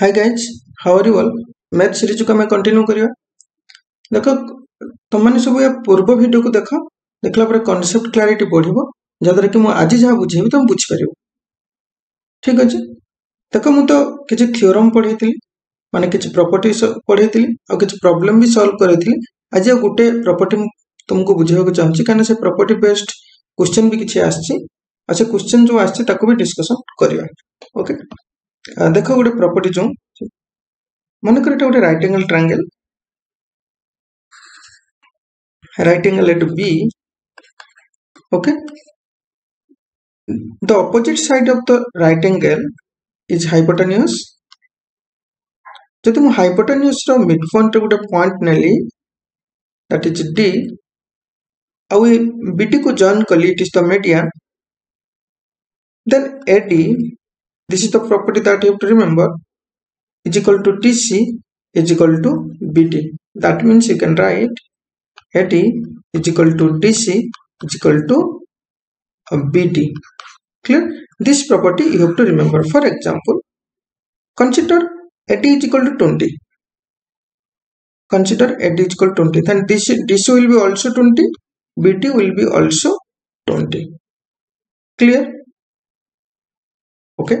Hi guys how are you all math series को continue करिया। देख, तुमने सब या पूर्व वीडियो को देख, देखला पर कॉन्सेप्ट क्लैरिटी बढ़िबो जदर कि आज जहाँ बुझेबी तुम बुझी पारिबो ठीक अछि देख मु तो किछि थ्योरम पढैतिली माने किछि प्रॉपर्टी पढैतिली आ किछि प्रॉब्लम भी सॉल्व करैतिली आज गुटे प्रॉपर्टी तुमको बुझेबा चाहिए कहीं से प्रॉपर्टी बेस्ड क्वेश्चन भी किसी आछी आ से क्वेश्चन जो आछी ताको भी करिया। ओके देखो ଗୋଟେ ପ୍ରପର୍ଟି ଯୋଉ ମନେକର ଏଟା ଗୋଟେ angle angle triangle angle angle B, b okay the opposite side of the right angle is hypotenuse ଯଦି ମୁଁ ହାଇପୋଟେନ୍ୟୁସ୍ ର ମିଡ୍ ପଏଣ୍ଟ ଗୋଟେ ପଏଣ୍ଟ ନେଲି ଦାଟ୍ ଇଜ୍ ଡି ଆଉ को ବିଟିକୁ ଜଏନ୍ କଲି it is the median this is the property that you have to remember is equal to TC is equal to BT. that means you can write AT is equal to DC is equal to uh, BD. Clear? This property you have to remember. For example, consider AT is equal to 20. Consider AT is equal to 20. Then DC, DC will be also 20. BT will be also 20. Clear? Okay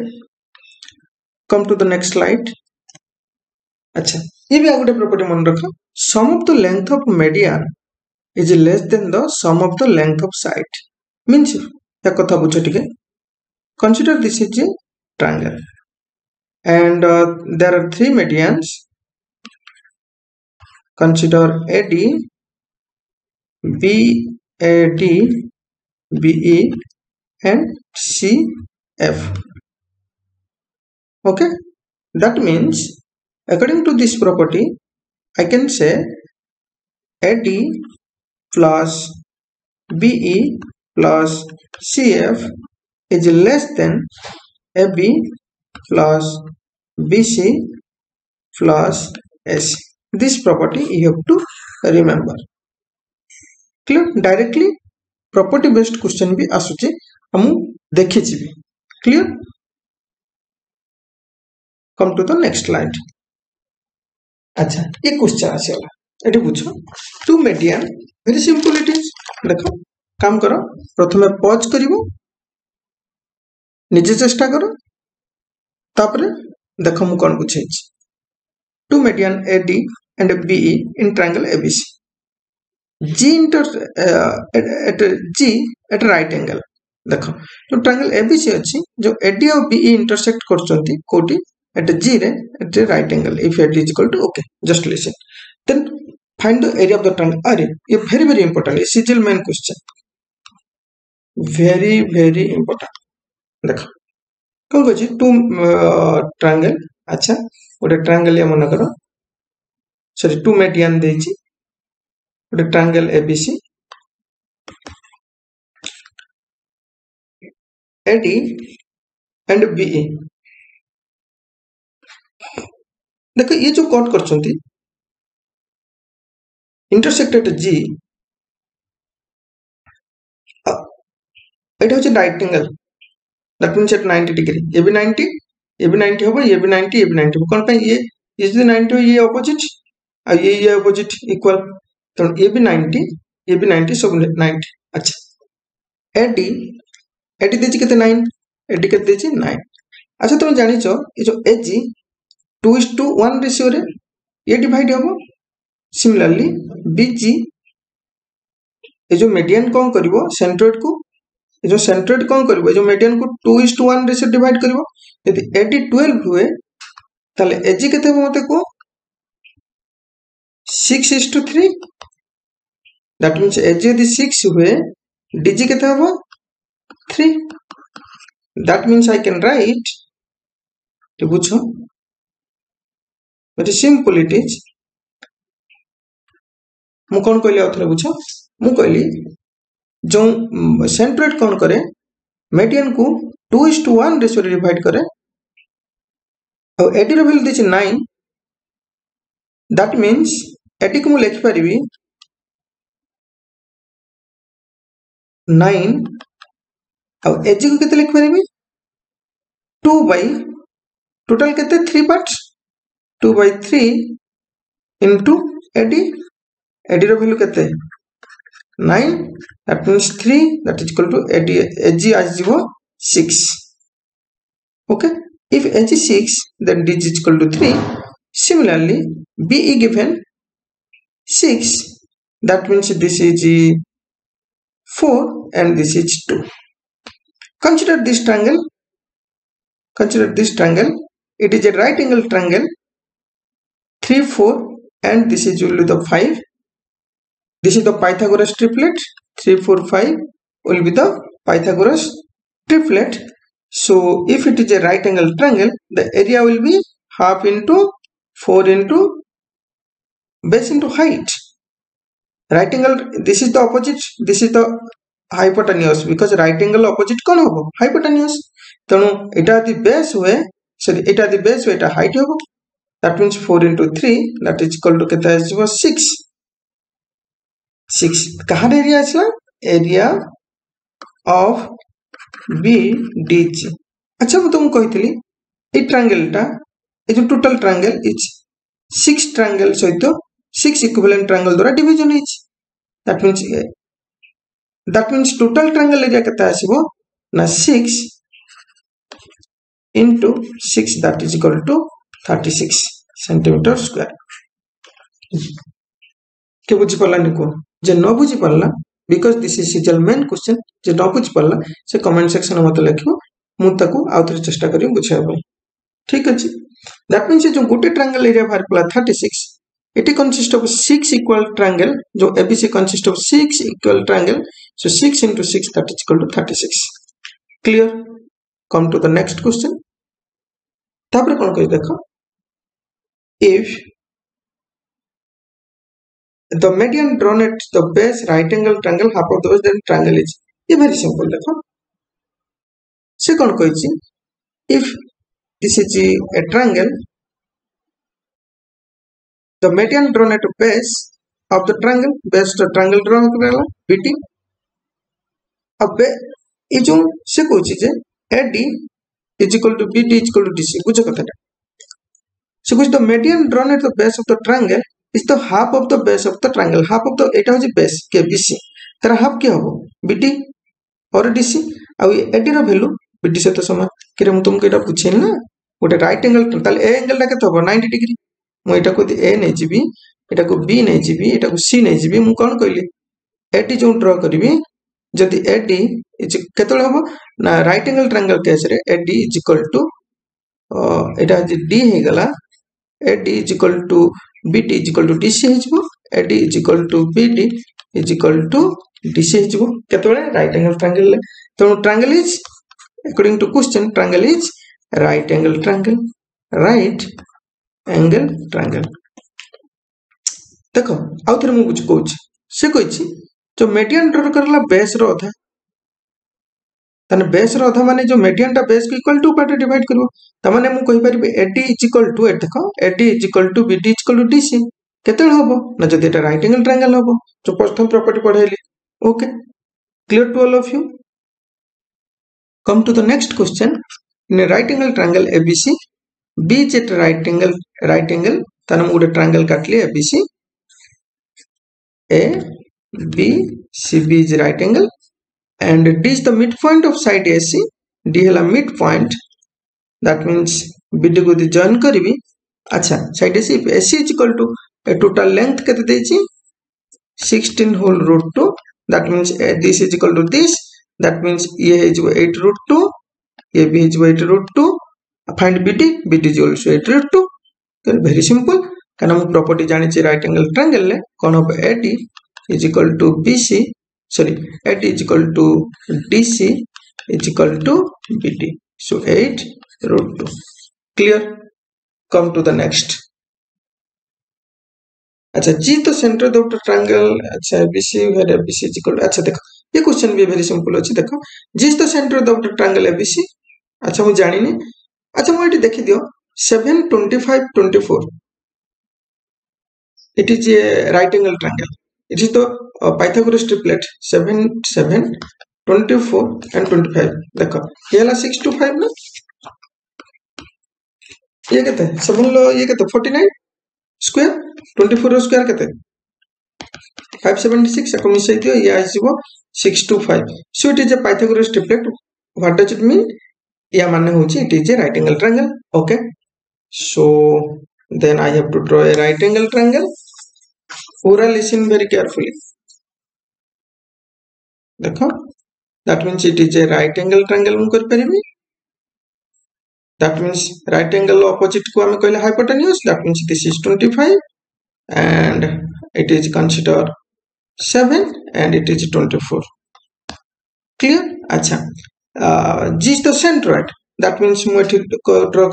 come to the next slide अच्छा ये भी आगे property मन रख sum of the length of median is less than the sum of the length of side means एक कथा बुझो ठीक है? Consider this is a triangle and there are three medians consider A D B A D B E and C F okay that means according to this property I can say AD plus BE plus CF is less than AB plus BC plus AC. This property you have to remember. Clear? Directly property based question भी आसुचे हम देखी भी clear come to the next slide अच्छा ये question आसीगला এটি বুঝ two median very simple it is দেখ কাম কর প্রথমে পজ করিব নিজে চেষ্টা কর তারপরে দেখ মু কোন বুঝাইছি two median AD and BE in triangle ABC G inter at G at right angle देख जो ट्रायंगल एबीसी अच्छी जो एडी और be intersect करछंती at g at the right angle if it is equal to okay just listen then find the area of the triangle are a very very important this is the main question very very important देखो कौन कहे to triangle अच्छा गोटे triangle ये मन कर sorry two median देछि गोटे triangle abc ad and be देख, ये जो कट कर इंटरसेक्टेड जी ये right angle that mean at ninety degree A भी नाइंटी ए भी नाइंटी हम ये भी नाइंटी ए भी नाइंटी कौन पाई ये ये जो नाइंटी हो ये अपोजिट आ ये ये अपोजिट इक्वल तो ए भी नाइंटी ए भी नाइंटी सब नाइंटी अच्छा। एडी एडी देती नाइन एडी के नाइन अच्छा तुम जान ये जो H two is two one रेसीओर ये डिवाइड हम सिमिलरली बीजी ये जो मेडियन कौन कर सेंट्रोइड को ये जो सेंट्रोइड कौन कर जो को two is two one ratio did कर यदि हुए तेल एजि के मत कह six is two three that mean AG यदि सिक्स हुए डीजी के three that mean I can write बुझ very simple it is ମୁଁ କଣ କହିଲି ଆଉ ଥରେ ବୁଝ ମୁଁ କହିଲି ଯୋଉ ସେଣ୍ଟ୍ରୋଏଡ୍ କଣ କରେ ମେଡିଆନକୁ ଟୁ ଇସ୍ ଟୁ ୱାନ୍ ରେସିଓରେ ଡିଭାଇଡ୍ କରେ ଆଉ ଏଡିର ଭ୍ୟାଲୁ ଦେଇଛି ନାଇନ୍ ଦ୍ୟାଟ୍ ମିନ୍ସ ଏଟିକୁ ମୁଁ ଲେଖିପାରିବି ନାଇନ୍ ଆଉ ଏଜିକୁ କେତେ ଲେଖିପାରିବି ଟୁ ବାଇ ଟୋଟାଲ କେତେ three parts 2 by 3 into AD AD ର value କେତେ 9 that means 3 that is equal to AD AG ଆସିଯିବ 6 okay if AG 6 then D is equal to 3 similarly B is given 6 that means this is 4 and this is 2 consider this triangle consider this triangle it is a right angle triangle 3 4 and this is only the 5 this is the pythagoras triplet. 3 4 5 will be the pythagoras triplet. So if it is a right angle triangle the area will be half into 4 into base into height. Right angle this is the opposite. This is the hypotenuse because right angle opposite কোন হবো hypotenuse. তেণু এটা the base way sorry এটা the base way এটা height হবো that means 4 into 3 that is equal to keta asjibo 6 6 kahar area asla area of bdg अच्छा मुझे तुमको कही ये ट्रांगेल टा ये जो total triangle is six triangle सहित सिक्स इक्विवेलेंट ट्रांगेल द्वारा division is that means that means total triangle area केते आसीबो ना 6 into 6 that is equal to 36 centimetre square के बुझी पल्ला निको जे न बुझी पल्ला because this is is main question जे न बुझी पल्ला से कमेंट सेक्शन में मत लिखो मु ताको आउ थरे चेष्टा करी बुझाय पई ठीक अछि दैट मींस जो गोटे ट्रायंगल एरिया बाहर पला 36 it consist of 6 equal triangle जो ABC consist of 6 equal triangle so 6 into 6 that is equal to 36 clear come to the next question तापर कोन कहि देखो if the median drawn at the base right angle triangle half of the base then triangle is ये very simple देखो second कौन कोई ची if this is a triangle the median drawn at base of the triangle base the triangle drawn करेला BT अब ये जो से कोई ची जे AD is equal to BT is equal to DC बुझे कथन ସେ କହୁଛି the median drawn at the base of the triangle is the half of the base of the triangle half of the ଏଇଟା ହଉଛି base କିଏ BC ତାର half କିଏ ହବ BD or DC ଆଉ AD ର ଭ୍ୟାଲୁ BD ସହିତ ସମାନ କିରେ ମୁଁ ତୁମକୁ ଏଇଟା ବୁଝେଇଲି ନା ଗୋଟେ ରାଇଟ୍ ଆଙ୍ଗେଲ ତାହେଲେ ଏ ଆଙ୍ଗେଲଟା କେତେ ହବ 90 ଡିଗ୍ରୀ ମୁଁ ଏଇଟାକୁ ଯଦି ଏ ନେଇଯିବି ଏଟାକୁ ବି ନେଇଯିବି ଏଟାକୁ ସି ନେଇଯିବି ମୁଁ କ'ଣ କହିଲି ଏଟି ଯୋଉ ଡ୍ର କରିବି ଯଦି ଏଡି କେତେବେଳେ ହବ ନା ରାଇଟ୍ ଆଙ୍ଗେଲ ଟ୍ରାଙ୍ଗେଲ କେସରେ ଏଡି ଇଜ ଇକ୍ୱାଲ ଟୁ ଏଇଟା ଯଦି ଡି ହେଇଗଲା AD is equal to BD is equal to DC ହେଇଯିବ AD is equal to BD is equal to DC ହେଇଯିବ କେତେବେଳେ ରାଇଟ୍ ଆଙ୍ଗେଲ ଟ୍ରାଙ୍ଗେଲରେ ତେଣୁ triangle is according to question triangle is right angle triangle right angle triangle ଦେଖ ଆଉ ଥରେ ମୁଁ ବୁଝି କହୁଛି ସେ କହିଛି ଯୋଉ ମେଡିଆନ ଡ୍ର କରିଲା ବେସ୍ ର ଅଧା ତାହେଲେ ବେସ୍ ର ଅଧା ମାନେ ଯୋଉ ମେଡିଆନ ଟା ବେସ୍ କୁ ଇକ୍ୱାଲ ଟୁ ପାର୍ଟ ଡିଭାଇଡ କରିବ ତାମାନେ ମୁଁ କହିପାରିବି ଏଡି ଇଜ ଇକ୍ୱାଲ ଟୁ ଏଠି ଦେଖ AD is equal to BD is equal to DC କେତେବେଳେ ହବ ନା ଯଦି ଏଟା ରାଇଟ ଆଙ୍ଗେଲ ଟ୍ରାଙ୍ଗେଲ ହବ ଯୋଉ ପ୍ରଥମ property ପଢେଇଲି okay clear to all of you come to the next question in a right angle triangle abc b is at right angle right angle ତାହେଲେ ମୁଁ ଗୋଟେ ଟ୍ରାଙ୍ଗେଲ କାଟିଲି ABC A B C B is right angle and it is the midpoint of side AC. D ହେଲା midpoint. That means BD को दी join करीबी. अच्छा side AC if AC is equal to a total length कहते देजी 16 whole root 2. That means uh, this is equal to this. That means ये है जो 8 root 2. ये भी है जो 8 root 2. Find BD. BD is also 8 root 2. तो very simple. कहना हम property जाने चाहिए right angle triangle ले. कौन हो पे AD is equal to BC. sorry at is equal to dc is equal to bt so 8 root 2 clear? Come to the next. अच्छा जी तो सेंटर ऑफ़ द ट्रायंगल अच्छा ABC where ABC is equal अच्छा देखो, ये question भी very simple अच्छे, देखो। जी तो centre of the triangle ABC अच्छा मुझे जानी अच्छा मुझे देखी दियो। Seven twenty five twenty four it is a right angle triangle it is the uh, pythagoras triplet 7 7 24 and 25 देखो ये वाला 6 to 5 ना? ये कहते सेवन लो ये कहते forty nine square twenty four square कहते फाइव सेवेंटी सिक्स एक मिसाई दियो ये आसीबो six two five so it is a Pythagoras triplet what does it mean या माने होची it is a right angle triangle okay so then I have to draw a right angle triangle. 4 and listen very carefully. দেখো that means it is a right angle triangle that means right angle opposite କୁ ଆମେ hypotenuse that means this is 25 and it is considered 7 and it is 24 clear Uh, g is the centroid that means we ଏଠି draw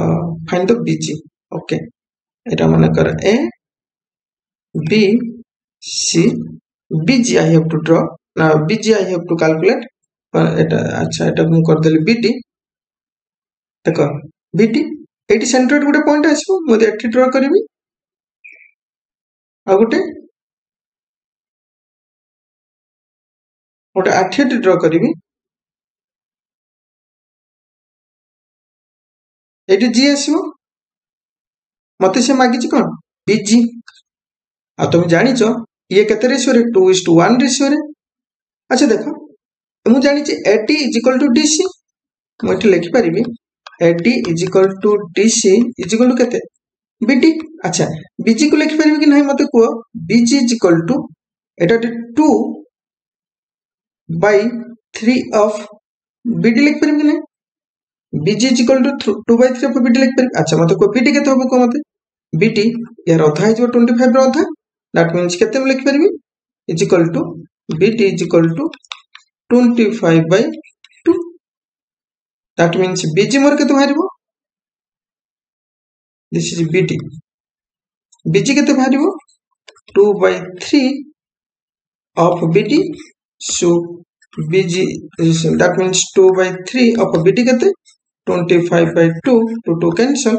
uh, find the bg okay It is a B C BG I have to draw now BG I have to calculate এটা আচ্ছা এটা ମୁଁ କରିଦେଲି BD ଦେଖ BD ଏଇଠି centre ଗୋଟେ point ଆସିବ ମୁଁ ଏଠି ଡ୍ର କରିବି ଆଉ ଗୋଟେ ଗୋଟେ ଆଠିଏଠି ଡ୍ର କରିବି ଏଇଠି ଜି ଆସିବ ମତେ ସେ ମାଗିଛି କଣ ବିଜି ଆଉ ତମେ ଜାଣିଛ ଇଏ କେତେ ରେସିଓରେ ଟୁ ଇସ୍ ଟୁ ୱାନ୍ ରେସିଓରେ ଆଚ୍ଛା ଦେଖ ମୁଁ ଜାଣିଛି A T is equal to D C ମୁଁ ଏଠି ଲେଖିପାରିବି A T is equal to D C is equal to କେତେ ବିଟି ଆଚ୍ଛା ବିଜିକୁ ଲେଖିପାରିବି କି ନାହିଁ ମୋତେ କୁହ ବିଜି ଇଜ୍ ଇକ୍ୱାଲ୍ ଟୁ ଏଟା two by three of BD লিখিপারিবি কি না BG is equal to two by three of BD লিখিপারিবি আচ্ছা মতো বিডি কেতে হব কুহ মতো বিডি ইয়ার অধা হয়ে যাব টোয়েন্টি ফাইভ অধা that means kete mu likiparibi is equal to bit is equal to 25 by 2 that means bg मोर केते बाहरिबो this is bt bg केते बाहरिबो 2 by 3 of bt so bg that means 2 by 3 of bt केते 25 by 2 2 2 cancel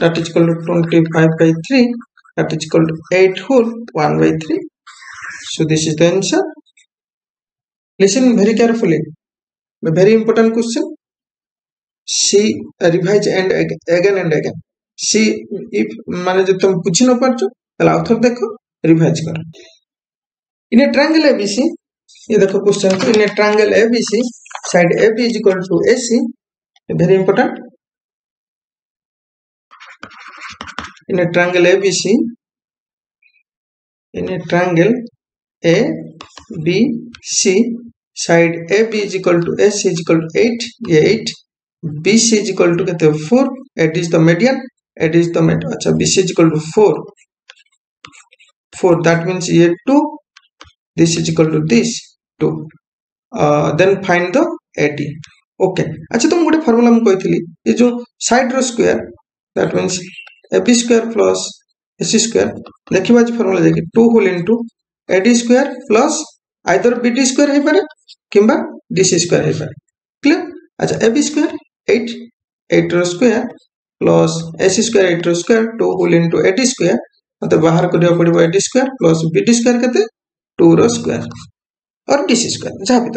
that is equal to 25 by 3 that is equal to 8 whole 1 by 3 so this is the answer listen very carefully a very important question see uh, revise and again and again see if माने जब तुम बुझी न पारछो ताले आउथर देखो revise करो in a triangle abc ये देखो question in a triangle abc side ab is equal to ac very important in a triangle abc in a triangle a b c side ab is equal to s is equal to 8 ये 8 bc is equal to कहते 4 8 is the median 8 is the median अच्छा bc is equal to 4 4 that means ये 2 this is equal to this 2 uh, then find the ad okay अच्छा तुम गोटे formula मुझे कही ये जो सैड्र square that mean AB square plus AC square लिखा आज फार्मूला देखिए 2 whole into AD square plus either BD square हे पारे किंबा डीसी स्क्वायर हे पारे क्लियर अच्छा एबी स्क्वायर 8 8 रो स्क्वायर प्लस एसी स्क्वायर 8 रो square 2 whole into AD square मते बाहर करियो पडिबो AD square plus BD square केते 2 रो स्क्वायर और डीसी स्क्वायर जहाँ भी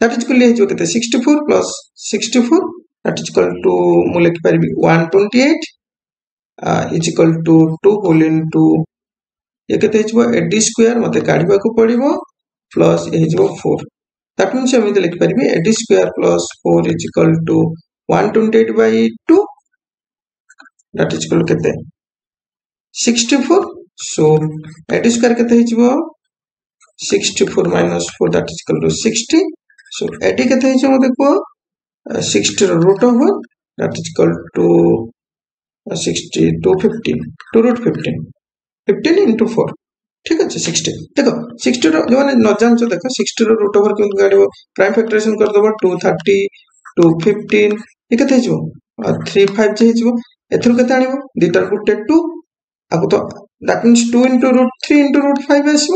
that is equal to sixty four plus sixty four that is equal to मुझे लिखिपारि one twenty is equal to two whole into ये केते हिजबो 80 स्क्वायर मते को plus A four 4 that means हम लिख square plus four is equal to 128 by two that is equal केते four so AD square केते हिजबो 64 minus 4 that is equal to 60 so 80 केते हिजबो मते को 60 root over, that is sixty two fifteen two root fifteen fifteen into four ঠিক আছে sixty দেখ সিক্সটির যে ন জানিছ দেখ সিক্সটির রুট ওভর কেমন কাঢ়িব প্রাইম ফ্যাক্টরেসন করেদেব টু থার্টি টু ফিফটিন এ কেতে হয়েছিল থ্রি ফাইভ যে হয়েছিল এথর কেতে আনব দুইটার গোটে টু আকু তো that means two into root three into root five আসব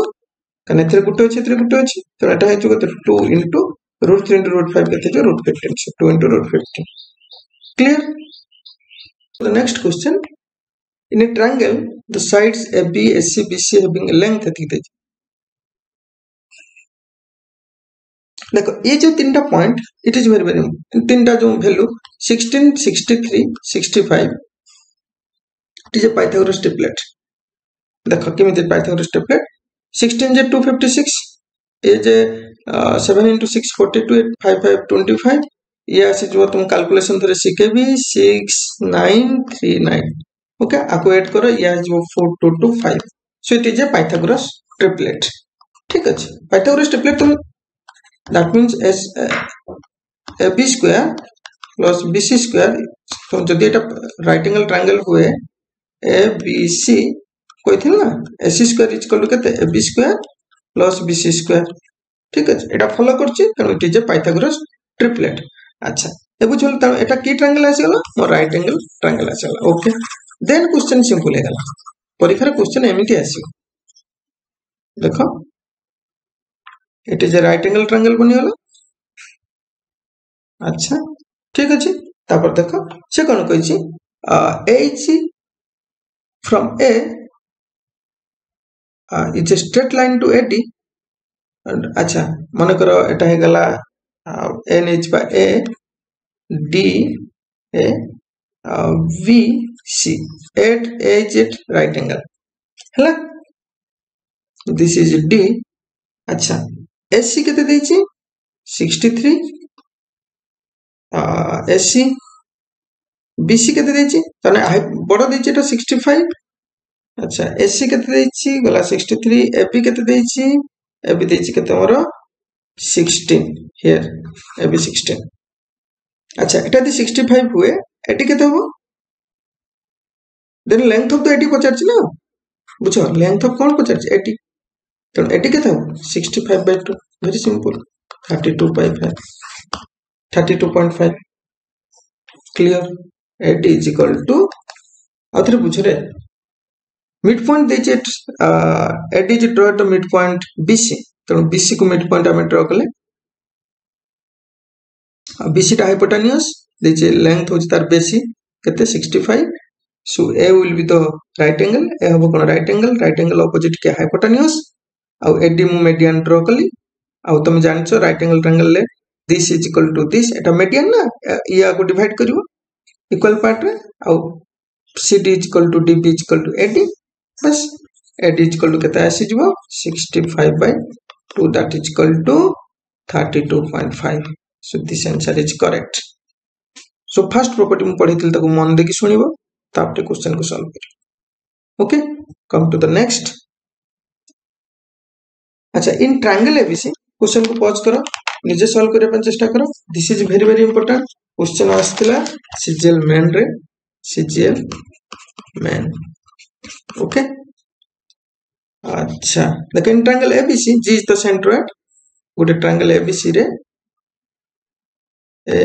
কারণ এতে গোটে অছে এতে গোটে অছে তো এটা হয়েছে কত two into root three into root five কেতে হয়েছে root fifteen two into root fifteen clear So the next question, in a triangle, the sides AB, SC, BC having a length theta. देखो ये जो तीन टा point it is very very important तीन टा जो value 16 63 65 it is a Pythagoras triplet देखो केमिति पाइथागोरस ट्रिपलेट 16 जे 256 इज ए 7 into 6 42 8 5 5 25 ये आसीज तुम काल्कुलेसन थे शिखेबी six nine three nine okay आपको एड कर ये आस four two two five so it is a Pythagoras triplet ठीक अच्छे पाइथागोरस ट्रिपलेट तुम that means s a b square plus bc square तो जदि एटा राइट एंगल ट्रायंगल हुए ए बी सी কইছিল না AC square is equal to কেতে A B square plus BC square ঠিক আছে এটা ফলো করছি কারণ it is a Pythagoras triplet আচ্ছা দেখুছেন ତେଣୁ এটা কি ଟ୍ରାଙ୍ଗେଲ ଆସିଗଲା ମୋ ରାଇଟ୍ ଆଙ୍ଗେଲ ଟ୍ରାଙ୍ଗେଲ ଆସିଗଲା ଓକେ ଦେନ୍ କ୍ୱେଶ୍ଚନ୍ ସିମ୍ପଲ୍ ହେଇଗଲା ପରୀକ୍ଷାର କ୍ୱେଶ୍ଚନ୍ ଏମିତି ଆସିବ ଦେଖ ଏଠି ଯେ ରାଇଟ୍ ଆଙ୍ଗେଲ ଟ୍ରାଙ୍ଗେଲ ବନିଗଲା ଆଚ୍ଛା ଠିକ୍ ଅଛି ତାପରେ ଦେଖ ସେ କ'ଣ କହିଛି H from A it's a straight line to A D ଆଚ୍ଛା ମନେକର ଏଟା ହେଇଗଲା করো এটা হয়ে গেল এন এইচ বা A D A V C at H at right angle ହେଲା দিস ইজ ডি আচ্ছা এসি কেতে ଦେଇଛି 63 এসি বিসি কেতে ଦେଇଛି ତାହେଲେ ବଡ଼ ଦେଇଛି ଏଟା 65 ଆଚ୍ଛା ଏସି କେତେ ଦେଇଛି ଗଲା 63 এবি କେତେ ଦେଇଛି এবি ଦେଇଛି କେତେ ମୋର 16 ହିୟର এবি 16 আচ্ছা এটা যদি 65 ହୁଏ এটি কেতে হবো দেন লেংথ অফ দ্য এটি পচারছি না বুঝ লেংথ অফ কোন পচারছি এটি ତେଣୁ ଏଠି କେତେ ହବ sixty five by two very simple thirty two by five thirty two point five clear it is equal to ଆଉ ଥରେ ବୁଝରେ ମିଡ୍ ପଏଣ୍ଟ ଦେଇଛି it is draw at mid point BC ତେଣୁ ବିସିକୁ ମିଡ୍ ପଏଣ୍ଟ ଆମେ ଡ୍ର କଲେ ଆଉ ବିସିଟା ହାଇପୋଟାନିୟସ୍ ଦେଇଛି ଲେନ୍ଥ ହେଉଛି ତାର ବେଶୀ କେତେ sixty five so A will be the right angle A ହେବ କ'ଣ right angle right angle opposite କିଏ ହାଇପୋଟାନିୟସ୍ ଆଉ ଏଡି ମୁଁ ମେଡିଆନ୍ ଡ୍ର କଲି ଆଉ ତମେ ଜାଣିଛ right angle ଟ୍ରାଙ୍ଗେଲରେ this is equal to this ଏଟା ମେଡିଆନ୍ ନା ଇଆକୁ ଡିଭାଇଡ୍ କରିବ ଇକ୍ୱାଲ୍ ପାର୍ଟରେ ଆଉ CD is equal to DB is equal to AD bus AD is equal to କେତେ ଆସିଯିବ sixty five by 2 that is equal to 32.5 so this answer is correct so first property mu padhi padhithil taku mon dekhi sunibo tapte question ko solve kar okay come to the next acha in triangle abc question ko pause karo nije solve solve pan chesta karo this is very very important question asthila CGL main re CGL main okay আচ্ছা দেখেন triangle ABC G is the centroid গোটে triangle ABC রে A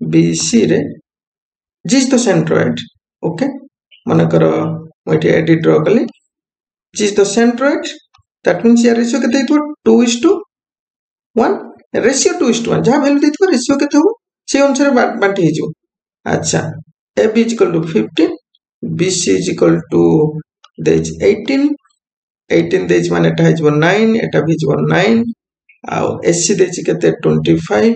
B C रे G is the centroid okay मनकर मुझे edit ड्र कली। G is the centroid that mean यार ratio के two is two one ratio two is two one जहाँ value देखो रेसीो के से अनुसार बांटी हो अच्छा। A B is equal to fifteen B C is equal to देज एटीन 18 ଦେଇଛି ମାନେ ଏଟା ହେଇଯିବ 9 ଏଟା ବି ହେଇଯିବ 9 ଆଉ SC ଦେଇଛି କେତେ 25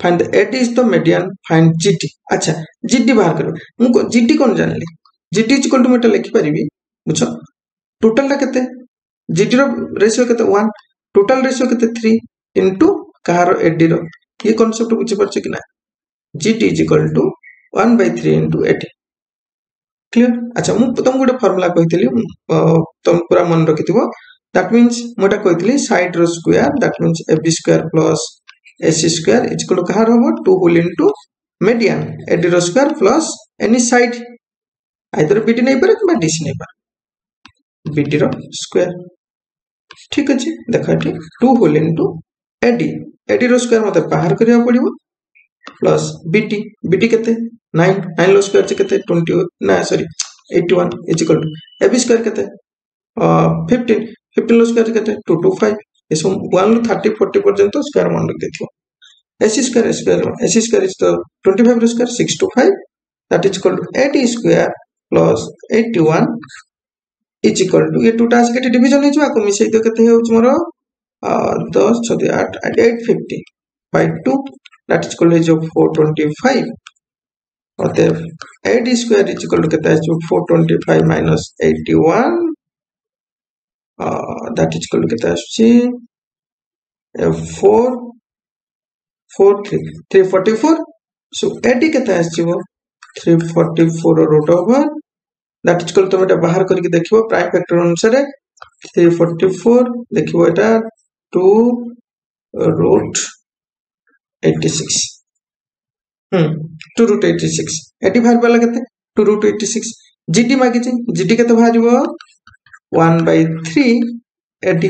find the it is the median find gt আচ্ছা gt বাহার করব মু gt কোন জানলি gt is equal to এটা লিখি পারিবি বুঝছ টোটালটা কেতে gt র রেশিও কেতে 1 টোটাল রেশিও কেতে 3 ইনটু কাহার ad র এই কনসেপ্ট বুঝি পারছ কি না gt is equal to 1 by 3 into 80 clear ଆଚ୍ଛା ମୁଁ ତମକୁ ଗୋଟେ ଫର୍ମୁଲା କହିଥିଲି ତମେ ପୁରା ମନେ ରଖିଥିବ ଦ୍ୟାଟ୍ ମିନ୍ସ ମୁଁ ଏଇଟା କହିଥିଲି cider square that means A B square plus AC square equal କାହାର ହେବ two whole into median ଏଡିର square plus any side either BD ନେଇପାରେ କିମ୍ବା ଡିସି ନେଇପାରେ ବିଡିର ସ୍କୋୟାର ঠিক ଟୁ দেখ এটি টু হোল ইন্টু এডি এডির স্কোয়ার মতো বাহার করা পড়ব প্লস বিটি বিটি କେତେ नाइन नाइन लो स्क्वायर के 20 ना sorry 81 is equal to A B square के 15 15 लो स्क्वायर के 225 टू 1 लो 30 40 पर्यंत स्क्वायर मान स्क्वायर वन लिखी AC square square AC square is the 25 five square six two five that is equal to 80 square plus eighty one is equal to ये टूटा आसिक डिजन हो मिसई तो के मोर 10 6 8 8 fifty by 2 that is equal to four twenty five eight square is equal to minus that is equal to three three so root over that is equal तुम बाहर करके देखो प्राइम फैक्टर अनुसार थ्री फोर्टी फोर एटा two root eighty six হুম two root eighty six এটি বাহারিপারা কেতে? Two root eighty six GT মাগিছি? GT কেতে বাহারিব ওয়ান বাই থ্রি এটি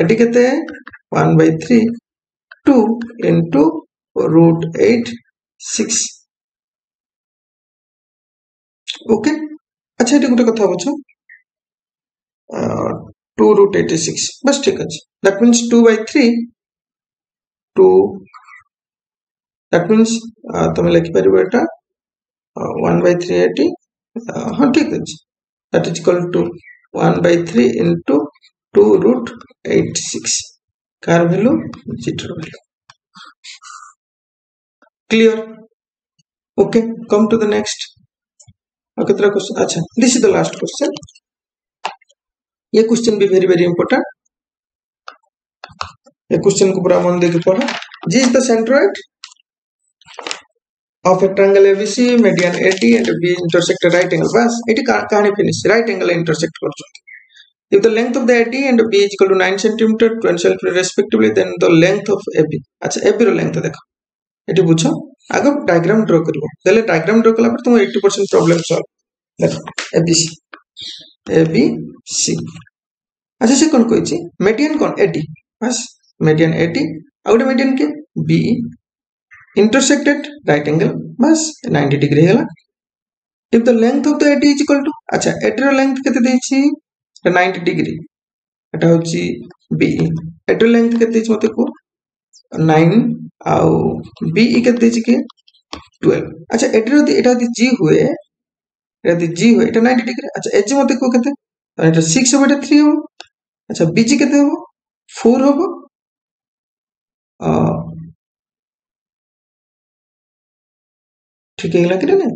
এটি কেতে? One by three two into root eight six okay আচ্ছা এটি গোটে কথা বুঝ টু রুট এইটি সিক্স বাস ঠিক আছে। That means two by three two that mean तुम लिखिपर एटा वन बै थ्री एट हाँ ठीक अच्छे दैट इज़ कल two one by three into two root eight six car value jitter value clear okay come to the next कत question अच्छा this is the last question ये question भी very very important ये question को पूरा मन देखिए पढ़ा। G is the centroid of a rectangle ABC, median 80 and B intersect a right angle. Bas, it can't finish. Right angle intersect. If the length of the AD and B is equal to 9 cm, 12 cm respectively, then the length of AB. that's AB র length দেখো। এটি বুঝো। আগে diagram draw করব। তাহলে diagram draw করলে পরে তুমি 80% প্রবলেম সলভ। দেখো ABC ABC আচ্ছা সে কোন কইছি? মিডিয়ান কোন AD। বাস মিডিয়ান AD। আর গোটে মিডিয়ান কি BE इंटरसेक्टेड राइट एंगल बस 90 डिग्री है if the length of the eight is equal to अच्छा एटर लेंथ केते देछि 90 डिग्री এটা হচ্ছে বি এটার লেন্থ কেতে দিয়েছে মতো কো নাইন আউ বি কেতে দিয়েছে কি টুয়েলভ আচ্ছা এটার যদি এটা যদি জি হুয়ে এটা যদি জি হুয়ে এটা নাইনটি ডিগ্রি আচ্ছা এজ মতো কো কেতে এটা সিক্স হবো এটা থ্রি হবো আচ্ছা বিজি কেতে হবো ফোর হবো ঠিক এগুলা কেটে নে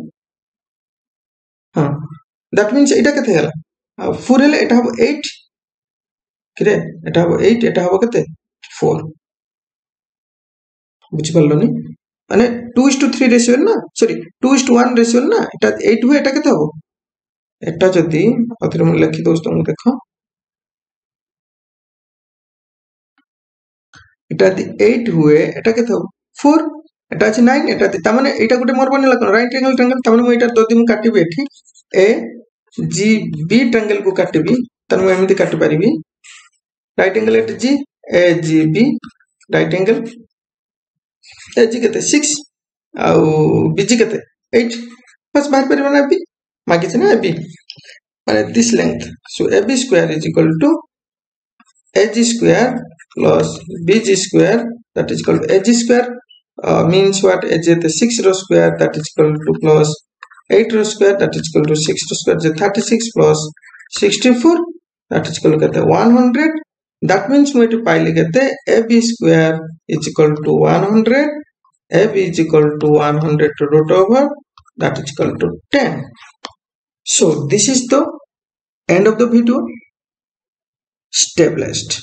হ্যাঁ দ্যাট মিনস এটা কেতে গেল। ফোর এলে এটা হবে এইট কিরে, এটা হবে এইট এটা হবে কেতে ফোর বুঝি পারল নি? মানে টু ইস টু থ্রি রেসিওর না? Sorry two is two one রেসিওর না? এটা এইট হয়ে এটা কেতে হবে? এটা যদি আউথরে মনে লিখি দউছ তুমি দেখো। এটা যদি এইট হুয়ে এটা কেতে হবে ফোর এটা আছে নাইন এটা তার মানে এটা গোটে মোর বনিলা কোন রাইট আঙ্গেল ট্রাঙ্গেল তার মানে মু এটা যদি মু কাটিবি এটি এ জি বি ট্রাঙ্গেল কু কাটিবি, তার মু এমতি কাটি পারিবি A G B right angle A G के सिक्स आजी के एट बाहर पार ना ए मागिचे ना ए माने this length so A B is equal to A G square plus B G square that is equal A G square uh, means what is it 6 row square that is equal to plus 8 row square that is equal to 6 row square is 36 plus 64 that is equal to 100 that means pile get ab square is equal to 100 ab is equal to 100 root over that is equal to 10 so this is the end of the video stabilized